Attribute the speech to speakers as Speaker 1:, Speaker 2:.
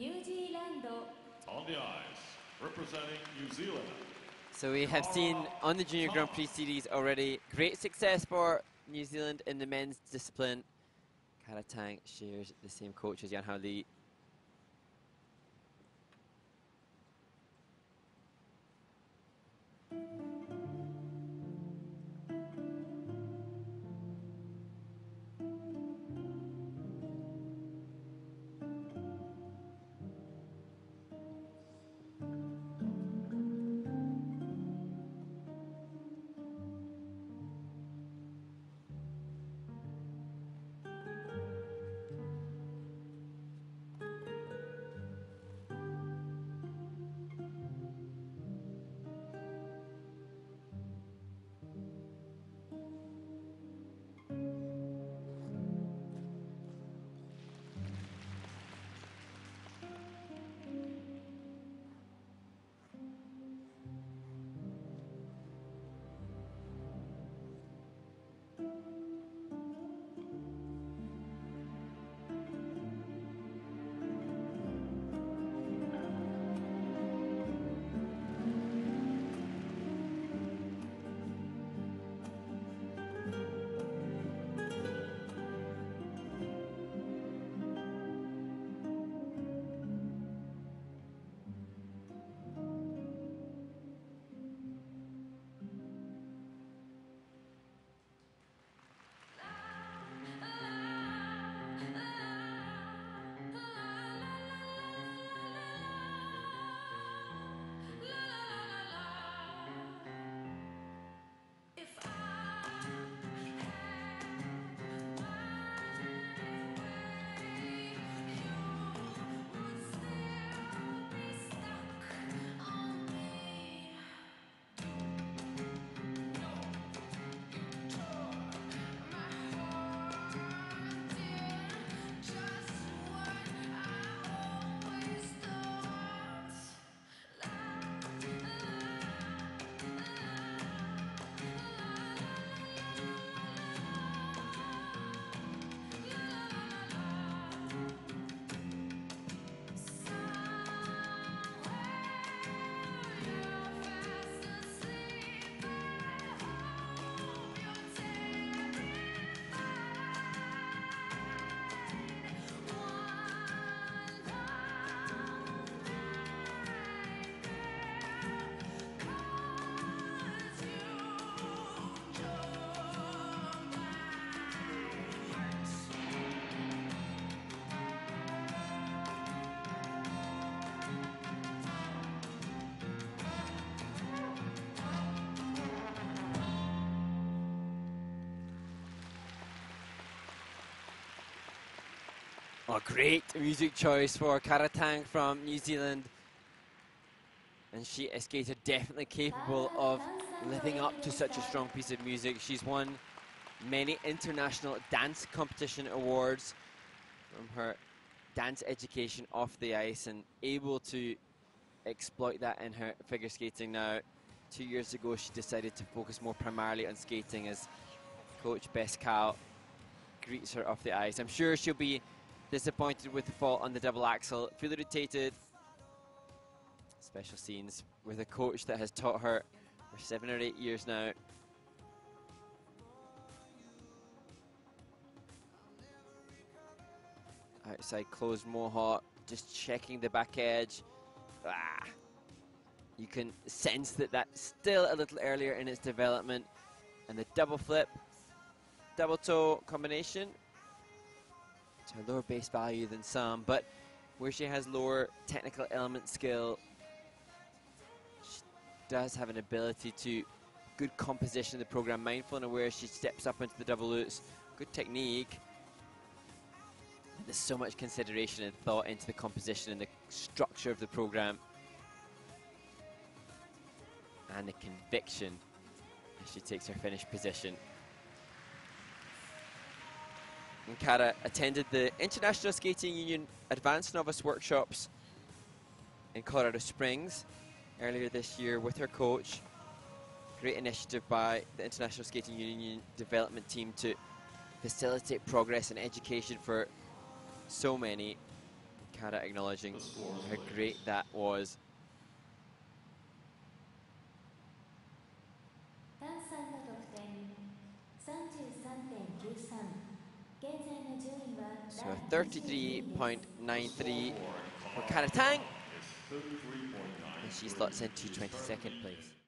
Speaker 1: New Zealand.
Speaker 2: On the ice, representing New Zealand.
Speaker 3: So we have seen on the Junior Grand Prix series already great success for New Zealand in the men's discipline. Cara Tang shares the same coach as Jan Hulley. Oh, great music choice for Cara Tang from New Zealand. And she, a skater definitely capable of living up to such a strong piece of music. She's won many international dance competition awards from her dance education off the ice and able to exploit that in her figure skating now. Two years ago, she decided to focus more primarily on skating as coach Bess greets her off the ice. I'm sure she'll be disappointed with the fault on the double axel, feel irritated. Special scenes with a coach that has taught her for seven or eight years now. Outside closed mohawk, just checking the back edge. Ah. You can sense that that's still a little earlier in its development. And the double flip, double toe combination a lower base value than some, but where she has lower technical element skill, she does have an ability to good composition of the program, mindful and aware she steps up into the double loops, good technique. And there's so much consideration and thought into the composition and the structure of the program. And the conviction as she takes her finished position. Nkara attended the International Skating Union Advanced Novice Workshops in Colorado Springs earlier this year with her coach. Great initiative by the International Skating Union development team to facilitate progress and education for so many. Cara acknowledging how great that was. So 33.93 for Cara Tang. And she slots into 22nd place.